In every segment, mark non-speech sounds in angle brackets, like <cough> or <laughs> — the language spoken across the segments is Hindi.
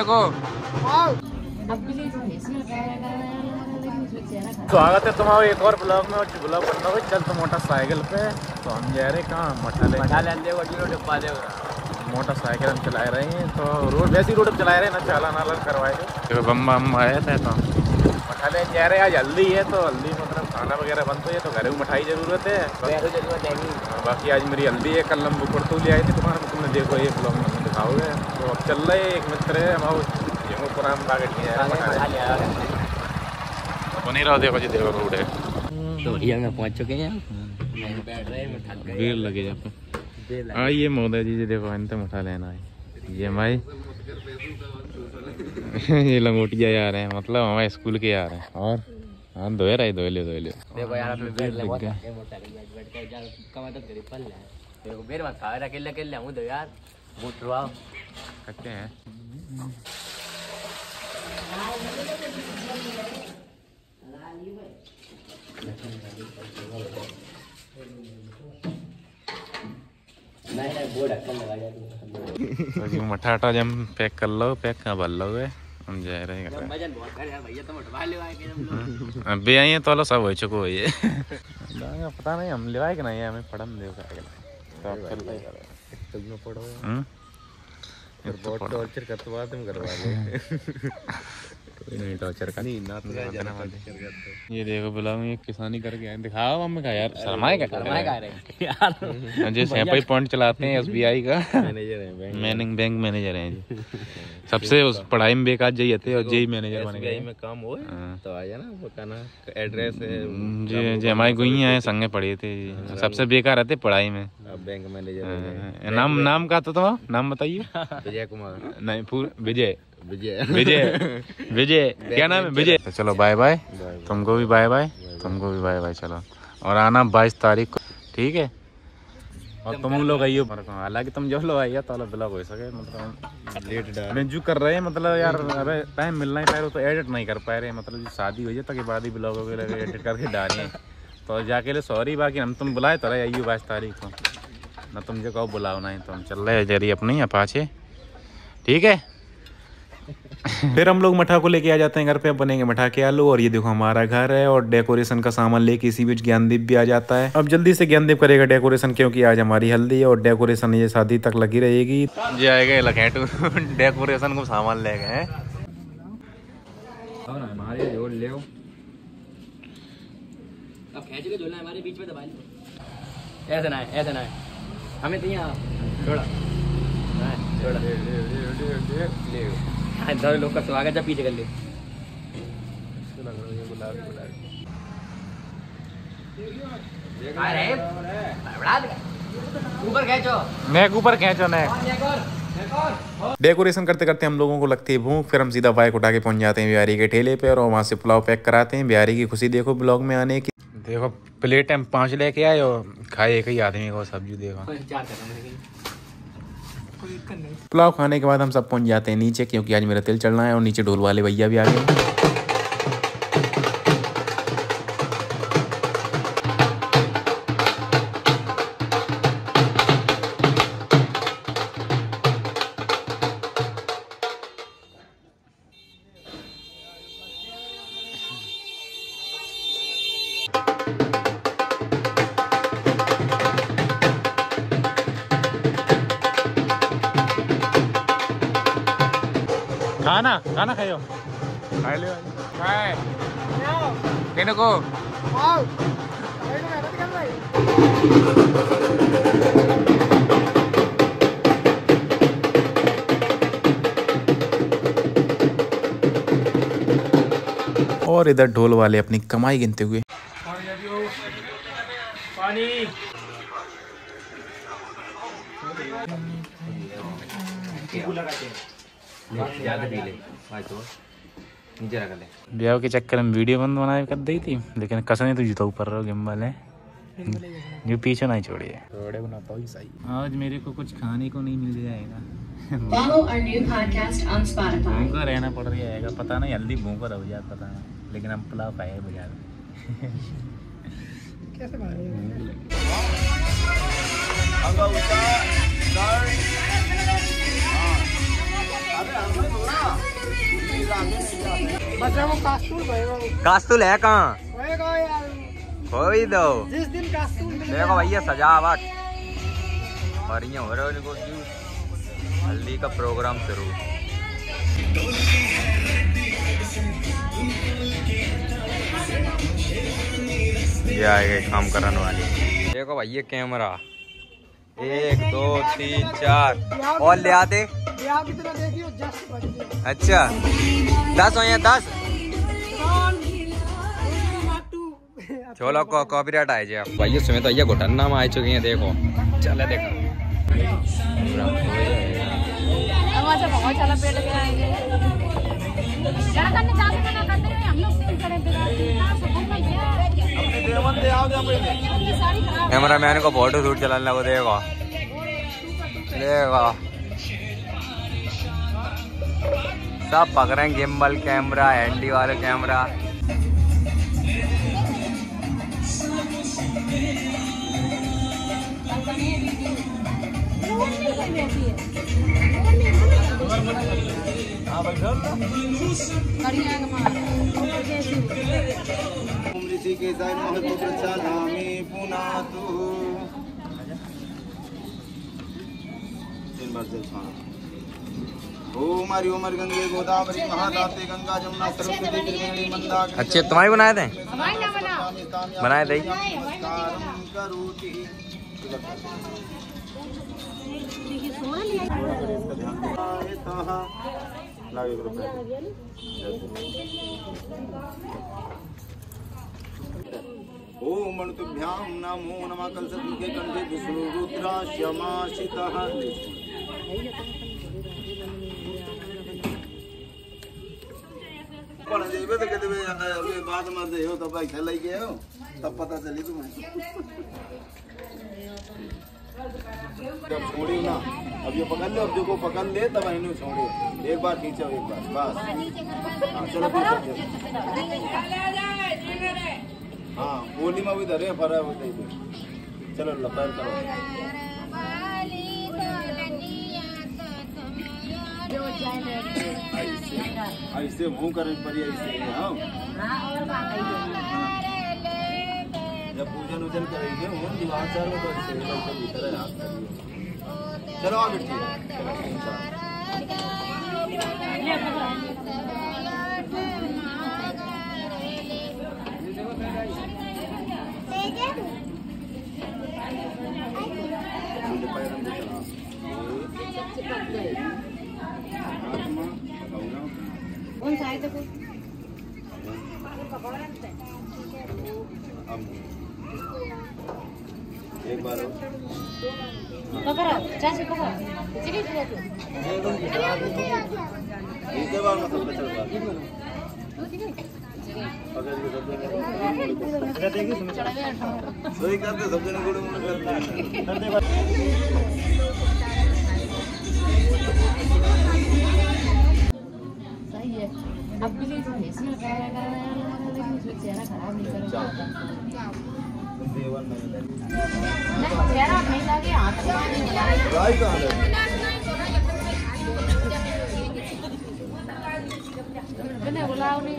कहने को। स्वागत है तुम्हारा एक और ब्लॉग में। और ब्लॉग बन रहा चल तो मोटरसाइकिल पे। तो हम जा रहे कहाँ? मोटरसाइकिल हम चला रहे हैं। तो रोड वैसी रोड पे चला रहे हैं ना चालान वालन करवाए थे। देखो बम बम आए थे तो। मठा ले जा रहे हैं। आज हल्दी है तो हल्दी मतलब खाना वगैरह बंद तो है तो घर में मिठाई ज़रूरत है। ज़रूरत है हाँ, बाकी आज मेरी हल्दी है कल हम बुकड़ तो ले आए थे। दुकान में तुमने देखो ये ब्लॉग में दिखाओगे। तो चल रहे एक मित्र है हमारे गेहूँ पुरान बागट है बनी रहो देखो जी देखो रोड है। तोड़िया में पहुँच चुके हैं बैठ रहे हैं थक गए भीड़ लगे जब हाँ। ये मोदी जी जी देखो इनते उठा लेना है। ये भाई <laughs> ये लंगोटिया आ रहे हैं मतलब हमारे स्कूल के आ रहे हैं। और? हाँ धोए रहे धोए ले धोए ले देखो यार अपने बैठ ले दिख बहुत गया। बैठ के यार का मतलब गरीब पल है। देखो मेरे मत खा अकेले अकेले हूँ तो यार। बूट रहा हैं। लगा तो जी मठा अटा जब पैक कर लो पैक कहाँ भर लो हम जा रहे हैं कर हम लोग। अभी आई हैं तो लो सब हो चुको है ये। <laughs> पता नहीं हम लेवाए कि नहीं हमें पढ़म देव का तो तुम में पड़ो हम्म? ये तो टॉर्चर करवा तुम <laughs> करवा ले। टॉर्चर का नहीं ना ये देखो बुलाऊं ये किसानी करके आए। दिखाओ मम्मी का यार। शर्माए का मैं कह रहे यार। जी सैंपल पॉइंट चलाते हैं एसबीआई का। मैनेजर है बैंक मैनिंग बैंक मैनेजर हैं जी। <laughs> सबसे उस पढ़ाई में बेकार जई थे और जेई मैनेजर बन गए। में काम हो हाँ। तो आ जाना वो कहना एड्रेस है। जी जी हमारी गुई हैं संगे पढ़े थे। सबसे बेकार रहते पढ़ाई में। बैंक मैनेजर हाँ, नाम नाम का तो, तुम्हारा? नाम बताइए। विजय कुमार। नहीं पूरा विजय। विजय। विजय। विजय। क्या नाम है? विजय। तो चलो बाय बाय तुमको भी बाय बाय तुमको भी बाय बाय चलो। और आना बाईस तारीख को। ठीक है? और तुम लोग आइयो। हालाँकि तुम जो लोग आइए तो ब्लॉग हो सके मतलब लेट डाल मैं जो कर रहे हैं मतलब यार अरे टाइम मिलना ही पा रहा तो एडिट नहीं कर पा रहे मतलब जो शादी हो जाए तक बाद ही ब्लॉग वगैरह एडिट करके डाले। तो जाके ले सॉरी बाकी हम तुम बुलाए तो रहे आइयो बाईस तारीख को। ना तुम जो कहो बुलाओ नहीं तो हम चल रहे हैं ज़रिए अपने अपाचे ठीक है? <laughs> फिर हम लोग मठा को लेके आ जाते हैं घर पे अब बनेंगे मठा के आलू। और ये देखो हमारा घर है और डेकोरेशन का सामान लेके इसी बीच ज्ञानदीप भी आ जाता है। अब जल्दी से ज्ञानदीप करेगा डेकोरेशन क्योंकि आज हमारी हल्दी है और डेकोरेशन ये शादी तक लगी रहेगी। जी आएगा लखेटू। <laughs> डेकोरेशन को सामान ले गए हमारे जोड़ ले अब खींच के झोलना हमारे बीच में दबा लो। ऐसे ना है ऐसे ना है। हमें तो यहाँ हाँ, छोड़ा हाँ, दो लोग का स्वागत है पीछे कर ले। ऊपर नेक ऊपर खेचो नेक। एक और, एक और। डेकोरेशन करते करते हम लोगों को लगती है भूख फिर हम सीधा बाइक उठा के पहुँच जाते हैं बिहारी के ठेले पे और वहाँ से पुलाव पैक कराते हैं। बिहारी की खुशी देखो ब्लॉग में आने की। देखो प्लेट हम पाँच लेके आए और खाए एक ही आदमी को सब्ज़ी हूँ लेकिन पुलाव खाने के बाद हम सब पहुँच जाते हैं नीचे क्योंकि आज मेरा तिल चलना है और नीचे ढोल वाले भैया भी आ गए। खाना खाना खाओ खा लो खाए। कहने को और इधर ढोल वाले अपनी कमाई गिनते हुए। ज़्यादा पी ले भाई तो नीचे रख ले ब्याह के चक्कर में वीडियो बंद बनाए कर दी थी लेकिन कसने तो जूता ऊपर रहो गिम्बल है। जो पीछे नहीं छोड़िए। थोड़े बनाता हूँ सही। आज मेरे को कुछ खाने को नहीं मिल जाएगा। Follow our new podcast on Spotify. भूखा रहना पड़ रहा है पता नहीं जल्दी भूखा रह जाए पता नहीं लेकिन हम पुलाव खाए बाज़ार। में बच्चा कास्तूल है कहाँ? कोई दो। जिस दिन देखो भैया सजावट। बढ़िया हो रहा है हल्दी का प्रोग्राम शुरू। ये आएगा काम करने वाली। देखो भैया कैमरा। एक दो तीन चार। और ले आते। ब्याह की देखियो जस्ट बज गए। अच्छा। दस हो या दस? चलो को कॉपीराइट आए जाए भैया सुमे तो भैया घुटन्ना में आ चुकी हैं देखो। चले देखो। हैं ये कैमरा मैन को फ़ोटो शूट चलाने लगो देखो। देखो। सब पकड़े हैं गिम्बल कैमरा हैंडी वाले कैमरा महतो तीन बार जल ओम हरि ओम गंगे गोदावरी महादाते गंगा जमुना सरस्वती मंदाकिनी अच्छे तुम्हारे बनाए थे? हवाई ना बना बनाए थे? ओम मणुभ्याम नमो नमः कलशम के कंठे विष्णु रुद्राश्यमाशितः पण जेबे तो कहते भाई अबे बात मत दे हो तो भाई खेल ही गए हो तब पता चली तुम्हें जब छोड़ी ना अब ये पकड़ लो अब जो को पकड़ ले तब इन्हें छोड़े एक बार खींचो एक बार बस हाँ, चलो हाँ गोली में भी धरे फरा होते चलो लपेट करो ऐसे मुँह कर पड़ी ऐसे हाँ। जब पूजन उजन करेंगे वो दीवार चार में तो ऐसे ही भीतर है हाथ करिए चलो आ बिटिया चलो तीन चार हमने पैर अंदर चला आत्मा भगवान कौन सा है तो हम एक बार पकड़ो चाची पकड़ो। चलिए चलिए तीसरे बार मतलब चल रहा पकड़ सब जने करते सब जने गुड़ करते। <laughs> सही अब कराया कराया लेकिन चेहरा खराब नहीं करेगा चेहरा नहीं लगे हाथ मैंने बुलाओ नहीं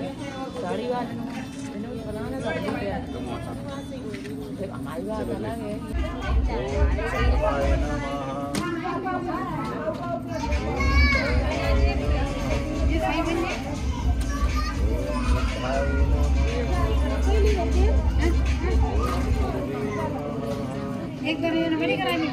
साड़ी वाले हमारी बात अलग है एक बार ये नंबर ही ले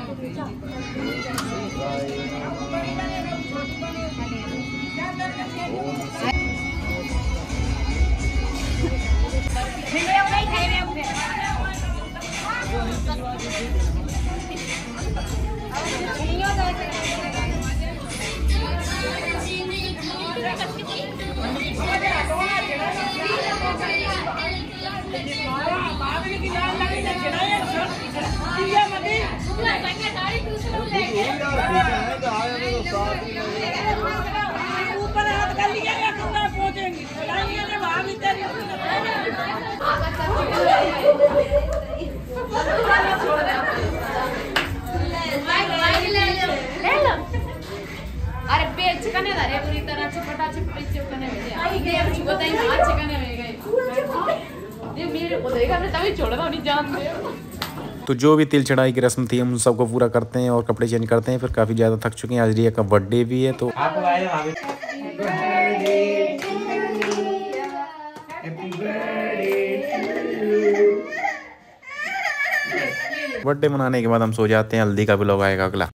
लो हाथ कर कने धरे पूरी तरह चिपटा चिपटी तो जो भी तिल चढ़ाई की रस्म थी हम उन सबको पूरा करते हैं और कपड़े चेंज करते हैं फिर काफ़ी ज़्यादा थक चुके हैं। आज रिया का बर्थडे भी है तो बर्थडे मनाने के बाद हम सो जाते हैं। हल्दी का भी लोग आएगा अगला।